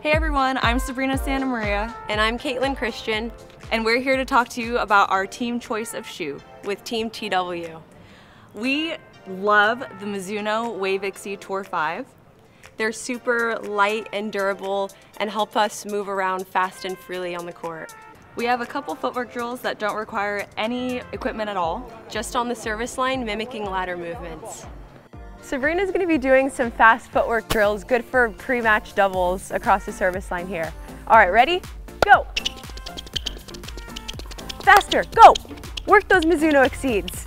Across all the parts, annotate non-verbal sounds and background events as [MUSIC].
Hey everyone, I'm Sabrina Santamaria. And I'm Kaitlyn Christian. And we're here to talk to you about our team choice of shoe. With Team TW. We love the Mizuno Wave Exceed Tour 5. They're super light and durable and help us move around fast and freely on the court. We have a couple footwork drills that don't require any equipment at all. Just on the service line, mimicking ladder movements. Sabrina's going to be doing some fast footwork drills, good for pre-match doubles across the service line here. All right, ready? Go! Faster, go! Work those Mizuno exceeds.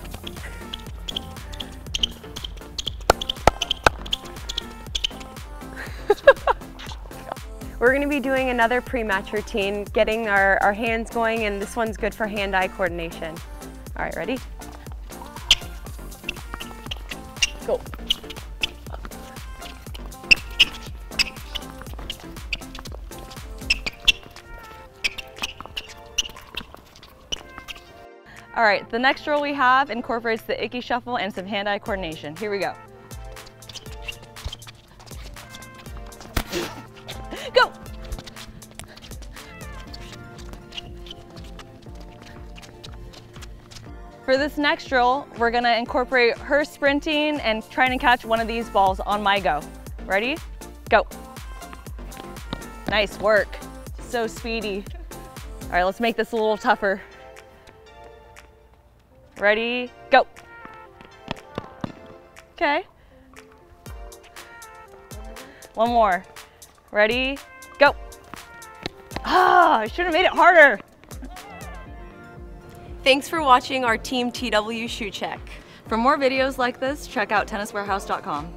[LAUGHS] We're going to be doing another pre-match routine, getting our, our hands going, and this one's good for hand-eye coordination. All right, ready? All right, the next drill we have incorporates the Icky Shuffle and some hand-eye coordination. Here we. Go! For this next drill, we're gonna incorporate her sprinting and trying to catch one of these balls on my go. Ready? Go. Nice work. So speedy. All right, let's make this a little tougher. Ready, go. Okay. One more. Ready, go. Ah, I should have made it harder. Thanks for watching our Team TW shoe check. For more videos like this, check out tenniswarehouse.com.